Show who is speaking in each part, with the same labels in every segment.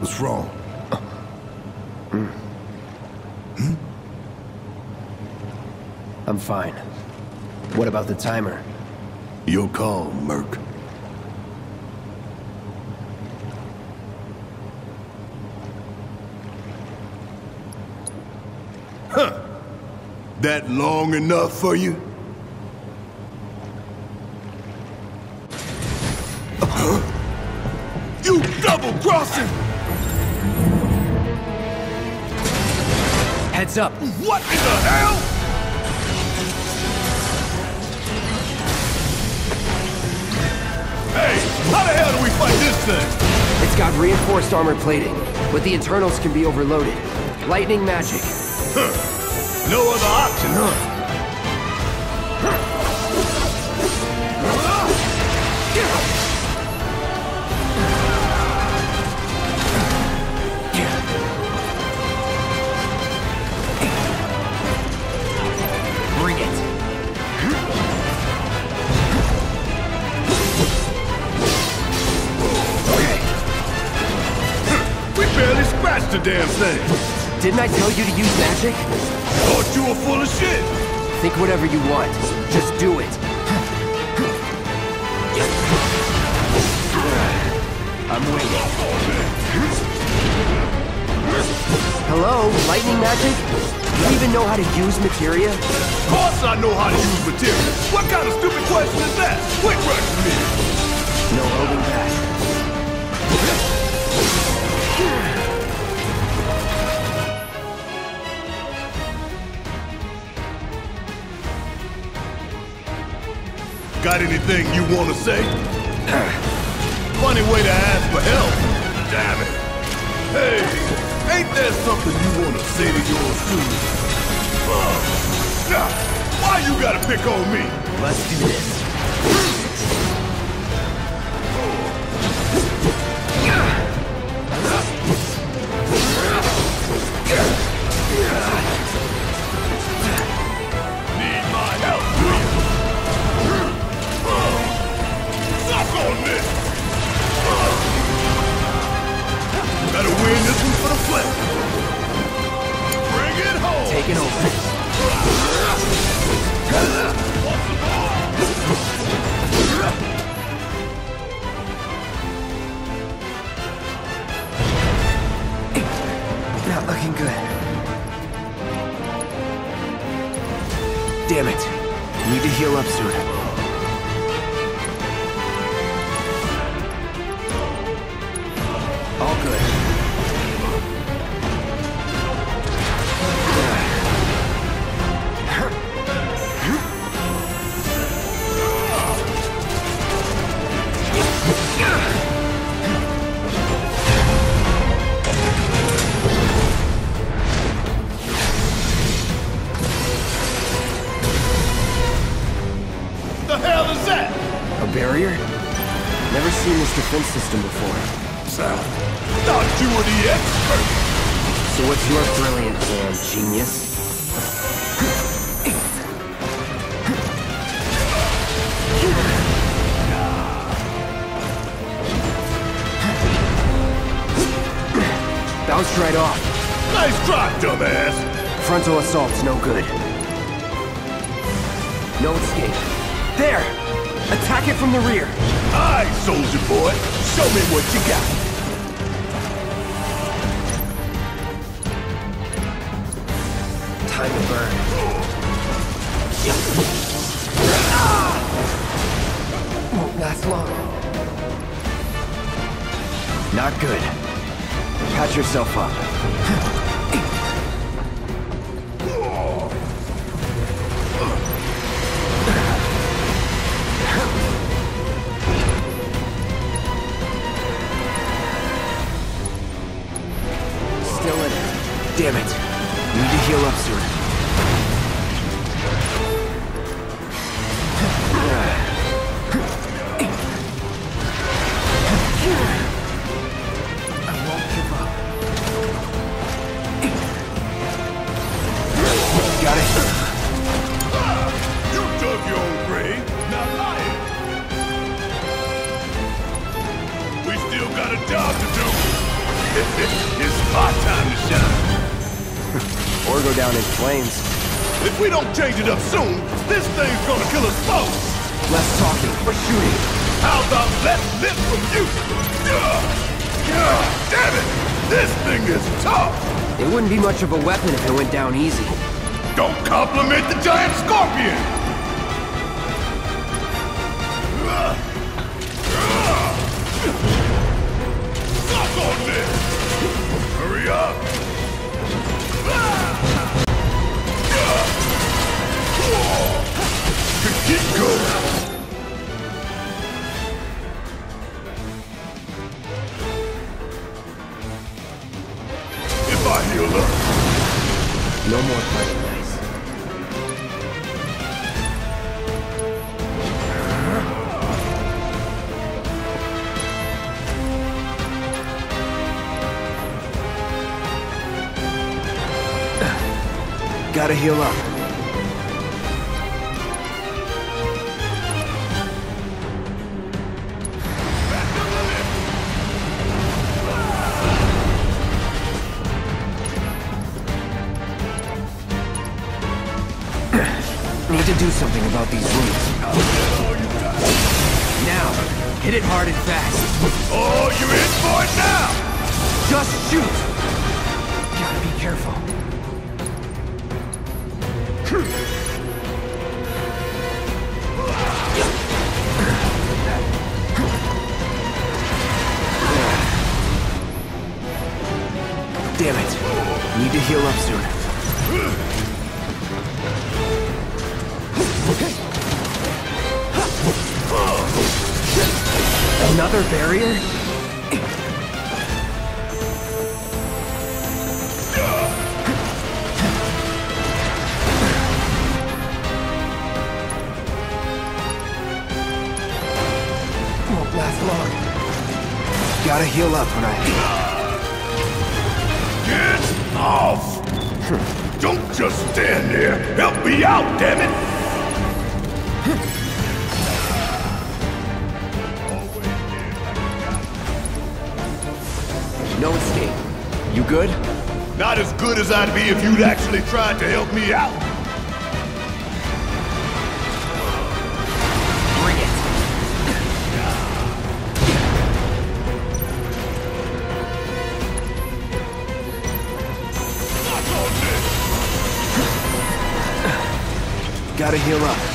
Speaker 1: What's wrong?
Speaker 2: I'm fine. What about the timer?
Speaker 1: Your call, Merc. Huh. That long enough for you? You double-crossing!
Speaker 2: Heads up!
Speaker 1: What in the hell? Hey, how the hell do we fight this thing?
Speaker 2: It's got reinforced armor plating, but the internals can be overloaded. Lightning magic. Huh.
Speaker 1: No other option, huh? Damn thing.
Speaker 2: Didn't I tell you to use magic?
Speaker 1: Thought you were full of shit.
Speaker 2: Think whatever you want. Just do it. I'm waiting. Hello? Lightning magic? Do You even know how to use materia?
Speaker 1: Of course I know how to use materia. What kind of stupid question is that? Quick rush me.
Speaker 2: No holding back.
Speaker 1: Got anything you want to say? Funny way to ask for help. Damn it. Hey, ain't there something you want to say to yours too? Why you gotta pick on me?
Speaker 2: Let's do this.
Speaker 1: Flip. Bring it home!
Speaker 2: Taking over. Genius? Bounced right off.
Speaker 1: Nice try, dumbass.
Speaker 2: Frontal assault's no good. No escape. There! Attack it from the rear!
Speaker 1: Aye, soldier boy. Show me what you got.
Speaker 2: Time to burn. Won't last last long. Not good. Catch yourself up. Still in it. Damn it.
Speaker 1: Change it up soon, this thing's gonna kill us both.
Speaker 2: Less talking, more shooting.
Speaker 1: How about less lip from you? Ugh, damn it! This thing is tough!
Speaker 2: It wouldn't be much of a weapon if it went down easy.
Speaker 1: Don't compliment the giant scorpion! Suck on this! Hurry up! Heal up.
Speaker 2: Need to do something about these wounds. Now, hit it hard and fast.
Speaker 1: oh, you're in for it now!
Speaker 2: Just shoot! Gotta be careful. Damn it. Need to heal up soon. Another barrier? Last long. Gotta heal up when I...
Speaker 1: Get off! Don't just stand there! Help me out, damn it!
Speaker 2: No escape. You good?
Speaker 1: Not as good as I'd be if you'd actually tried to help me out.
Speaker 2: Gotta heal up.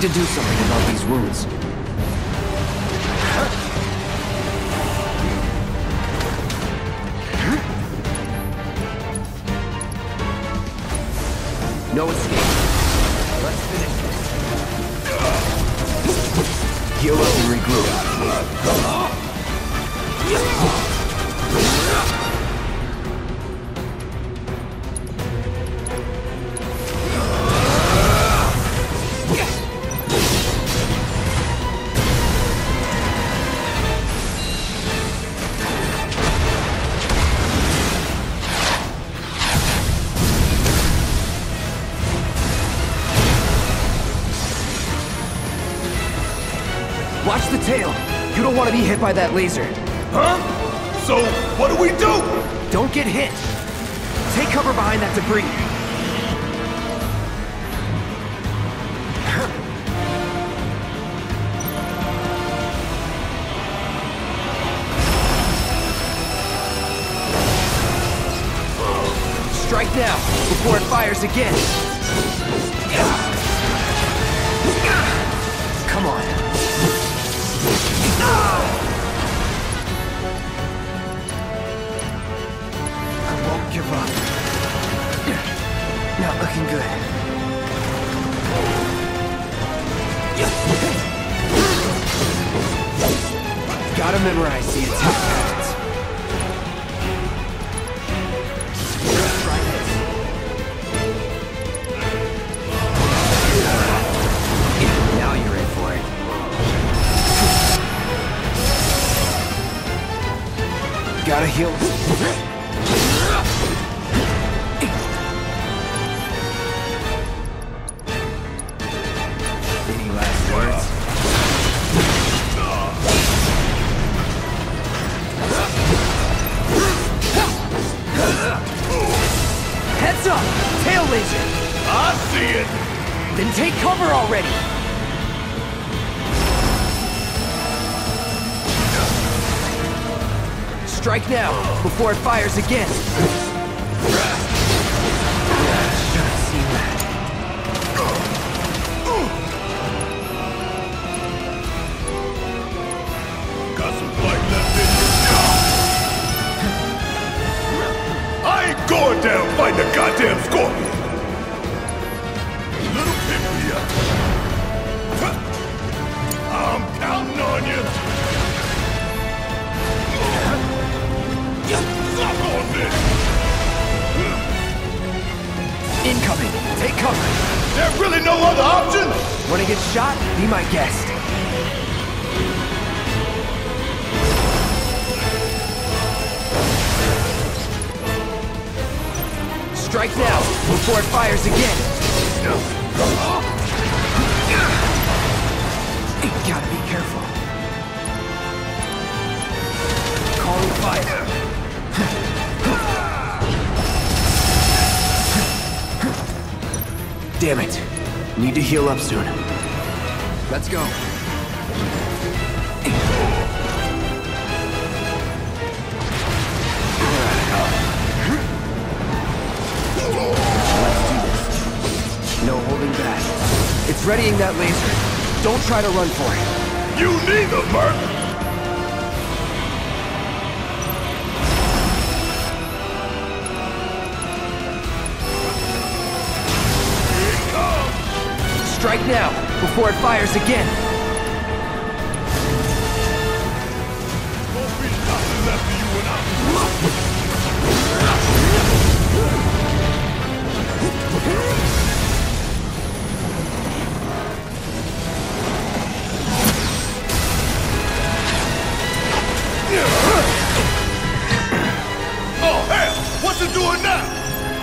Speaker 2: To do something about these wounds. Hit by that laser.
Speaker 1: Huh? So, what do we do?
Speaker 2: Don't get hit. Take cover behind that debris. Strike now, before it fires again. Come on. I good. Gotta memorize the attack patterns. Now you're in for it. Gotta heal. Heads up! Tail laser!
Speaker 1: I see it.
Speaker 2: Then take cover already! Strike now, before it fires again!
Speaker 1: Down fighting a goddamn scorpion. Little Pimpia. I'm counting on you. Suck on this.
Speaker 2: Incoming! Take cover!
Speaker 1: There really no other option?
Speaker 2: Wanna get shot? Be my guest. Strike now, before it fires again! No, Gotta be careful. Calling fire. Damn it. Need to heal up soon. Let's go. Readying that laser. Don't try to run for it.
Speaker 1: You neither, Merc. Here it comes.
Speaker 2: Strike now, before it fires again.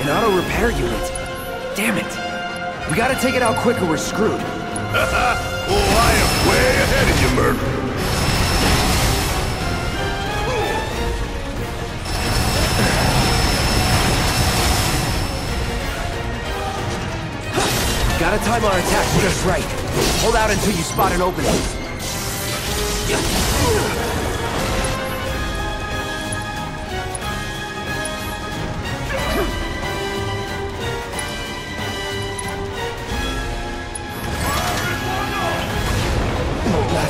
Speaker 2: An auto repair unit. Damn it. We gotta take it out quick or we're screwed.
Speaker 1: Oh, I am way ahead of you, Merc.
Speaker 2: Gotta time our attacks just right. Hold out until you spot an opening.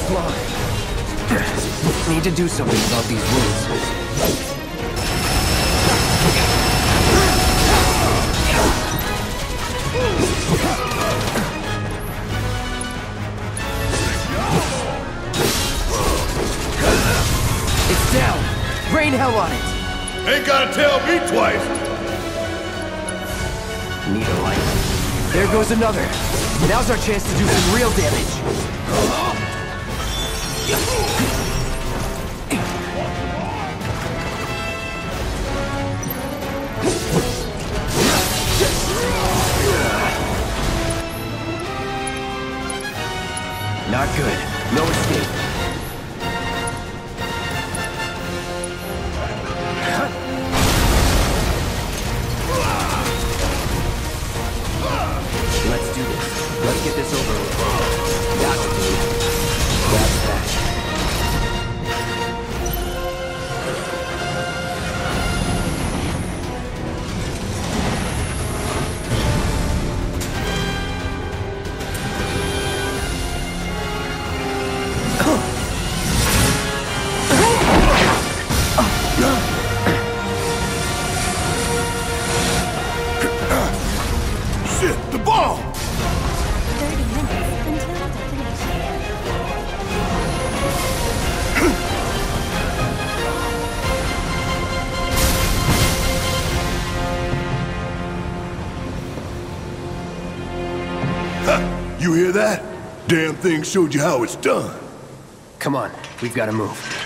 Speaker 2: Won't last long. Need to do something about these wounds. It's down. Rain hell on it.
Speaker 1: Ain't gotta tell me twice.
Speaker 2: Need a light. There goes another. Now's our chance to do some real damage. Not good. No escape. Let's do this. Let's get this over with. That'll do. That's
Speaker 1: You hear that? Damn thing showed you how it's done.
Speaker 2: Come on, we've got to move.